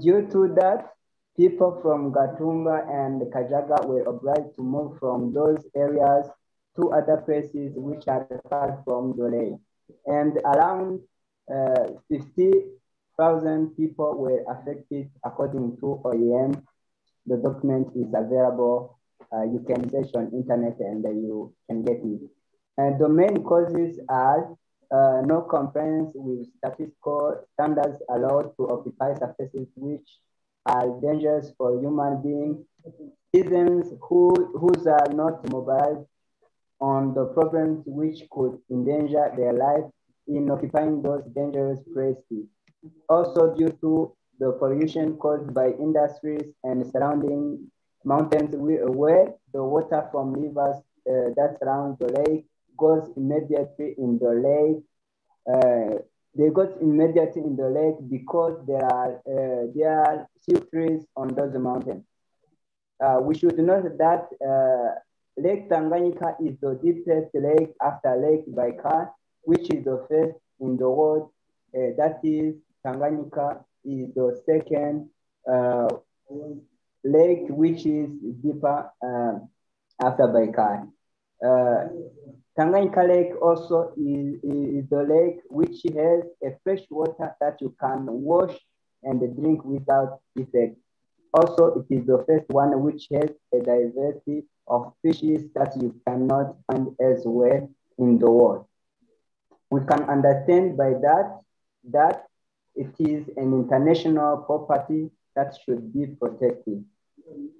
Due to that, people from Gatumba and Kajaga were obliged to move from those areas to other places which are far from the lake. And around uh, 50,000 people were affected according to OEM the document is available. Uh, you can search on internet and uh, you can get it. And the main causes are uh, no compliance with statistical standards allowed to occupy surfaces which are dangerous for human beings, citizens who whose are not mobilized on the problems which could endanger their life in occupying those dangerous places. Also due to the pollution caused by industries and surrounding mountains where the water from rivers uh, that surround the lake goes immediately in the lake. Uh, they go immediately in the lake because there are uh, there are silk trees on those mountains. Uh, we should note that uh, Lake Tanganyika is the deepest lake after Lake Baikal, which is the first in the world. Uh, that is Tanganyika is the second uh, lake, which is deeper uh, after Baikal. Uh, Tanganyika Lake also is, is the lake which has a fresh water that you can wash and drink without effect. Also, it is the first one which has a diversity of fishes that you cannot find elsewhere in the world. We can understand by that that it is an international property that should be protected.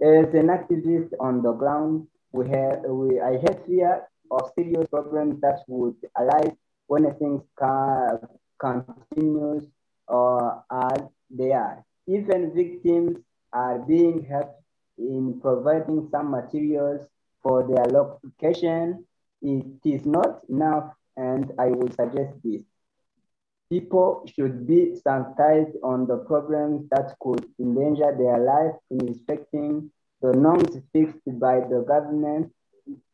As an activist on the ground, we have, we, I have fear of serious problems that would arise when things can, continues or as they are. Even victims are being helped in providing some materials for their location. It is not enough, and I would suggest this people should be sensitized on the problems that could endanger their life in respecting the norms fixed by the government,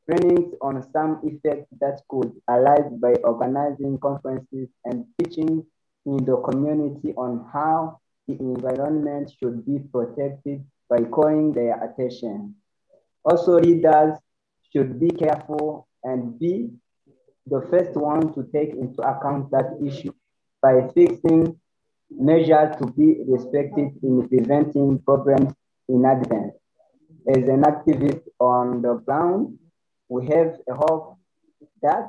trainings on some effects that could arise by organizing conferences and teaching in the community on how the environment should be protected by calling their attention. Also, leaders should be careful and be the first one to take into account that issue by fixing measures to be respected in preventing problems in advance. As an activist on the ground, we have a hope that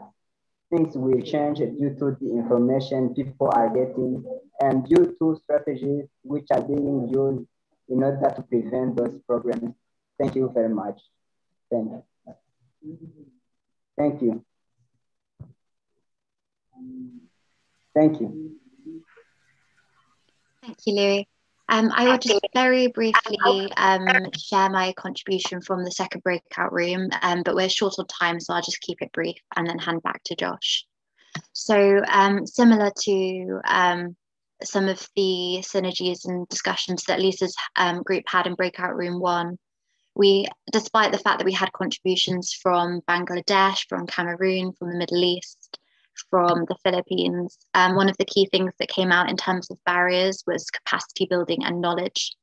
things will change due to the information people are getting and due to strategies which are being used in order to prevent those problems. Thank you very much. Thank you. Thank you. Thank you. Thank you, Louis. Um, I will just very briefly um, share my contribution from the second breakout room, um, but we're short on time, so I'll just keep it brief and then hand back to Josh. So um, similar to um, some of the synergies and discussions that Lisa's um, group had in breakout room one, we, despite the fact that we had contributions from Bangladesh, from Cameroon, from the Middle East, from the Philippines, um, one of the key things that came out in terms of barriers was capacity building and knowledge,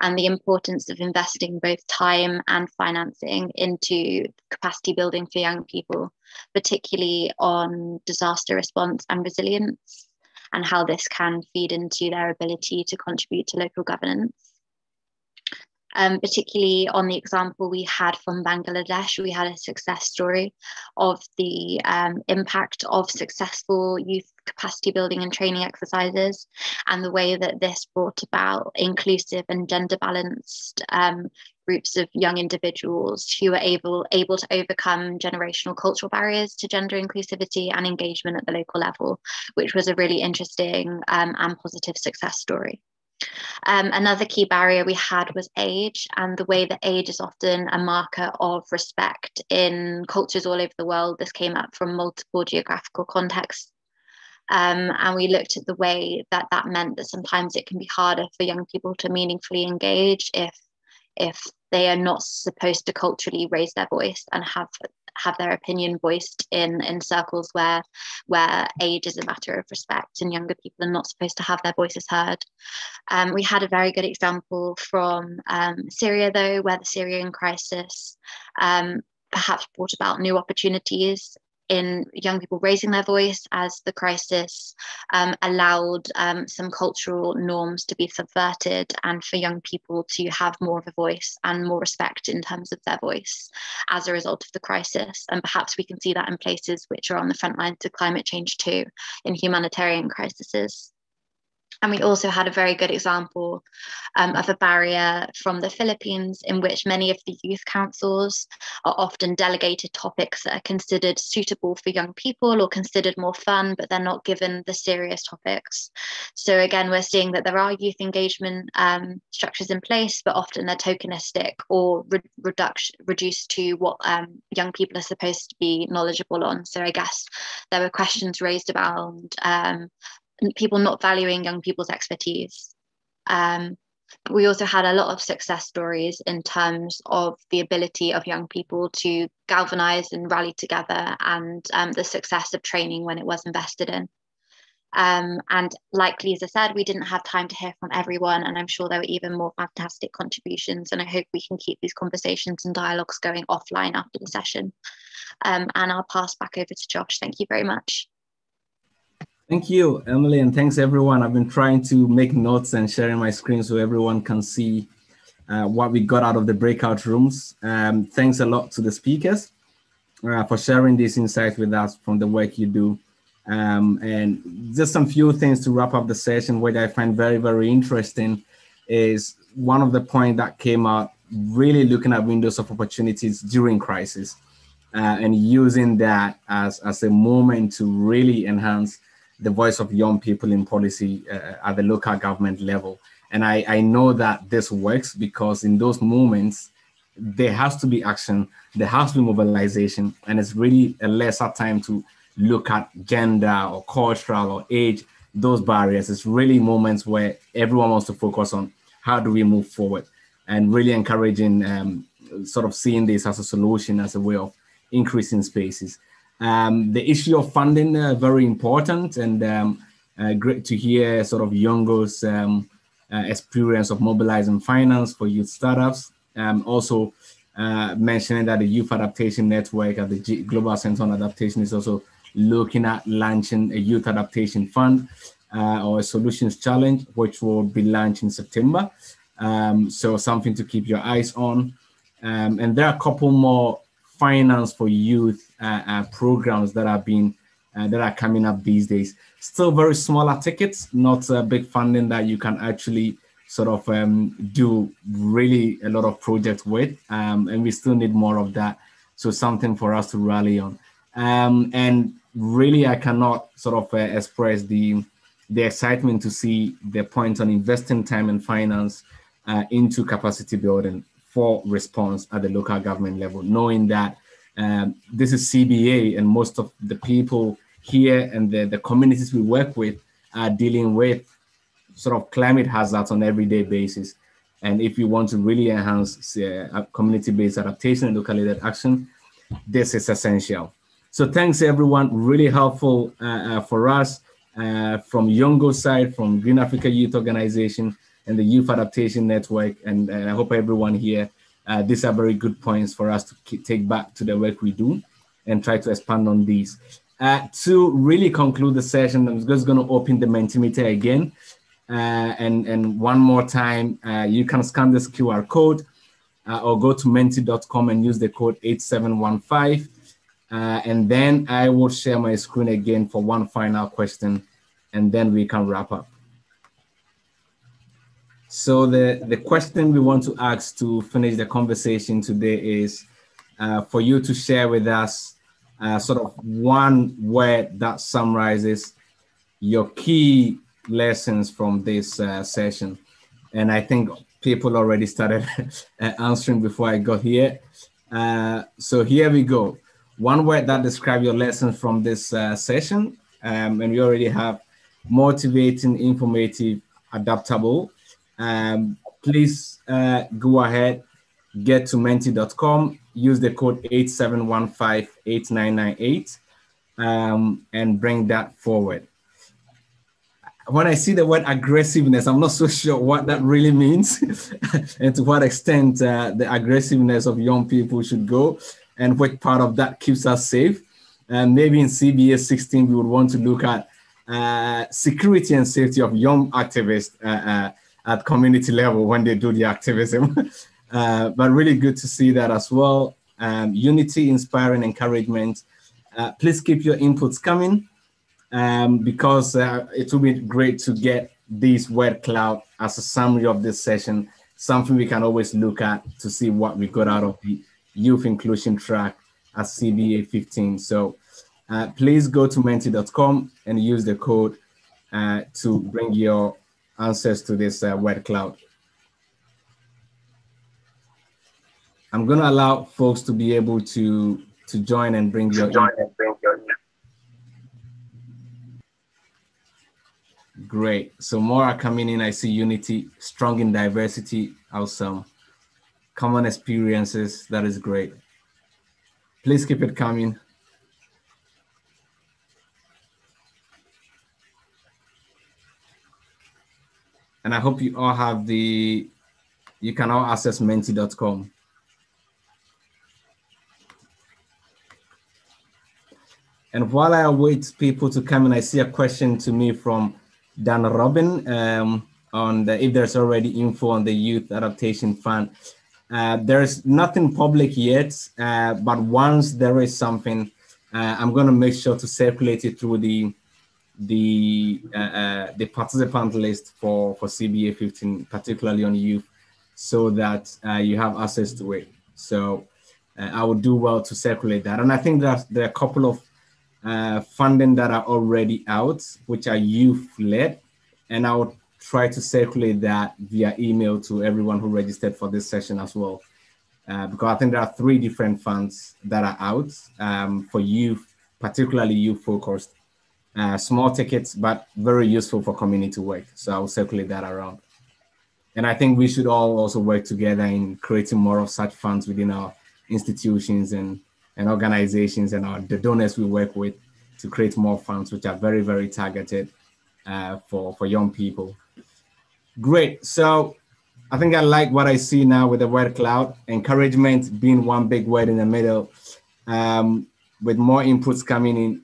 and the importance of investing both time and financing into capacity building for young people, particularly on disaster response and resilience, and how this can feed into their ability to contribute to local governance. Um, particularly on the example we had from Bangladesh. We had a success story of the um, impact of successful youth capacity building and training exercises and the way that this brought about inclusive and gender balanced um, groups of young individuals who were able able to overcome generational cultural barriers to gender inclusivity and engagement at the local level, which was a really interesting um, and positive success story. Um, another key barrier we had was age, and the way that age is often a marker of respect in cultures all over the world. This came up from multiple geographical contexts. Um, and we looked at the way that that meant that sometimes it can be harder for young people to meaningfully engage if if they are not supposed to culturally raise their voice and have have their opinion voiced in in circles where where age is a matter of respect and younger people are not supposed to have their voices heard. Um, we had a very good example from um, Syria though, where the Syrian crisis um, perhaps brought about new opportunities in young people raising their voice as the crisis um, allowed um, some cultural norms to be subverted and for young people to have more of a voice and more respect in terms of their voice as a result of the crisis. And perhaps we can see that in places which are on the front lines of climate change too, in humanitarian crises. And we also had a very good example um, of a barrier from the Philippines, in which many of the youth councils are often delegated topics that are considered suitable for young people or considered more fun, but they're not given the serious topics. So, again, we're seeing that there are youth engagement um, structures in place, but often they're tokenistic or re- reduction, reduced to what um, young people are supposed to be knowledgeable on. So, I guess there were questions raised about um, people not valuing young people's expertise. Um, we also had a lot of success stories in terms of the ability of young people to galvanize and rally together and um, the success of training when it was invested in. Um, and like Lisa said, we didn't have time to hear from everyone, and I'm sure there were even more fantastic contributions. And I hope we can keep these conversations and dialogues going offline after the session. Um, and I'll pass back over to Josh. Thank you very much. Thank you, Emily, and thanks everyone. I've been trying to make notes and sharing my screen so everyone can see uh, what we got out of the breakout rooms. Um, thanks a lot to the speakers uh, for sharing these insights with us from the work you do. Um, and just some few things to wrap up the session, which I find very, very interesting is one of the points that came out really looking at windows of opportunities during crisis uh, and using that as, as a moment to really enhance the voice of young people in policy uh, at the local government level. And I, I know that this works because in those moments, there has to be action, there has to be mobilization, and it's really a lesser time to look at gender or cultural or age, those barriers. It's really moments where everyone wants to focus on how do we move forward and really encouraging um, sort of seeing this as a solution, as a way of increasing spaces. Um, the issue of funding uh, very important and um, uh, great to hear sort of Youngo's um, uh, experience of mobilizing finance for youth startups. Um, also uh, mentioning that the Youth Adaptation Network at the G Global Center on Adaptation is also looking at launching a youth adaptation fund uh, or a solutions challenge, which will be launched in September. Um, so something to keep your eyes on. Um, and there are a couple more finance for youth programs that are being uh, that are coming up these days. Still very smaller tickets, not a big funding that you can actually sort of um, do really a lot of projects with, um, and we still need more of that. So something for us to rally on. Um, and really, I cannot sort of uh, express the the excitement to see the point on investing time and finance uh, into capacity building for response at the local government level, knowing that um, this is CBA and most of the people here and the, the communities we work with are dealing with sort of climate hazards on everyday basis. And if you want to really enhance uh, community-based adaptation and local action, this is essential. So thanks everyone, really helpful uh, uh, for us uh, from Youngo side, from Green Africa Youth Organization, and the Youth Adaptation Network. And I hope everyone here, uh, these are very good points for us to take back to the work we do and try to expand on these. Uh, to really conclude the session, I'm just going to open the Mentimeter again. Uh, and, and one more time, uh, you can scan this QR code uh, or go to menti.com and use the code 8715. Uh, and then I will share my screen again for one final question, and then we can wrap up. So the, the question we want to ask to finish the conversation today is uh, for you to share with us uh, sort of one word that summarizes your key lessons from this uh, session. And I think people already started uh, answering before I got here. Uh, so here we go. One word that describes your lessons from this uh, session. Um, and we already have motivating, informative, adaptable. Um, please uh, go ahead, get to menti.com, use the code 87158998 um, and bring that forward when I see the word aggressiveness, I'm not so sure what that really means and to what extent uh, the aggressiveness of young people should go and what part of that keeps us safe. And maybe in CBA 16, we would want to look at uh, security and safety of young activists uh, uh at community level when they do the activism. Uh, but really good to see that as well. Um, unity, inspiring encouragement. Uh, please keep your inputs coming um, because uh, it will be great to get this word cloud as a summary of this session, something we can always look at to see what we got out of the youth inclusion track at CBA 15. So uh, please go to menti.com and use the code uh, to bring your answers to this uh, word cloud. I'm going to allow folks to be able to to join and bring your join and bring your Great. So more are coming in. I see unity, strong in diversity, awesome. Common experiences, that is great. Please keep it coming. And I hope you all have the, you can all access menti.com. And while I await people to come in, I see a question to me from Dan Robin um, on the, if there's already info on the Youth Adaptation Fund. Uh, there's nothing public yet, uh, but once there is something, uh, I'm going to make sure to circulate it through the the uh, uh, the participant list for for CBA 15, particularly on youth, so that uh, you have access to it. So I would do well to circulate that, and I think that there are a couple of uh, funding that are already out, which are youth led. And I would try to circulate that via email to everyone who registered for this session as well. Uh, because I think there are three different funds that are out um, for youth, particularly youth focused. Uh, small tickets, but very useful for community work. So I'll circulate that around. And I think we should all also work together in creating more of such funds within our institutions and and organizations and our, the donors we work with to create more funds, which are very, very targeted uh, for, for young people. Great. So I think I like what I see now with the word cloud, encouragement being one big word in the middle, um, with more inputs coming in.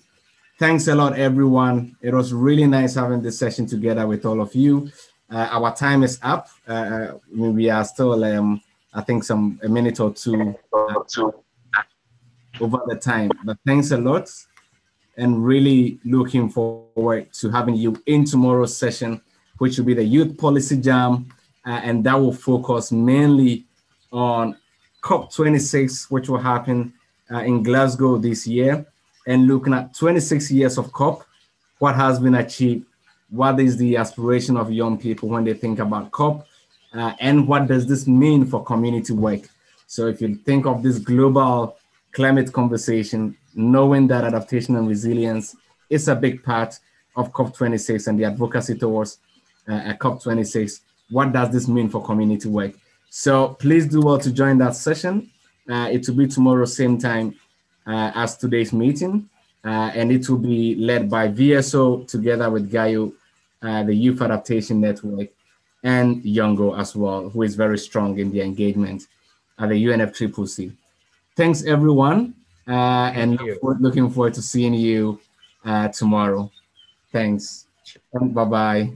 Thanks a lot, everyone. It was really nice having this session together with all of you. Uh, our time is up. Uh, we are still, um, I think, some a minute or two uh, over the time. But thanks a lot and really looking forward to having you in tomorrow's session, which will be the Youth Policy Jam. Uh, and that will focus mainly on COP26, which will happen uh, in Glasgow this year, and looking at 26 years of COP, what has been achieved, what is the aspiration of young people when they think about COP, uh, and what does this mean for community work? So if you think of this global climate conversation, knowing that adaptation and resilience is a big part of COP26 and the advocacy towards uh, COP26. What does this mean for community work? So please do well to join that session. Uh, it will be tomorrow, same time as today's meeting. Uh, and it will be led by VSO together with Gaio, uh, the Youth Adaptation Network, and Youngo as well, who is very strong in the engagement at the UNFCCC. Thanks, everyone. Uh, and look looking forward to seeing you uh, tomorrow. Thanks. Bye bye.